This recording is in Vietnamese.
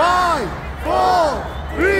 five, four, three.